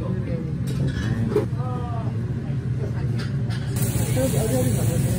这个，这，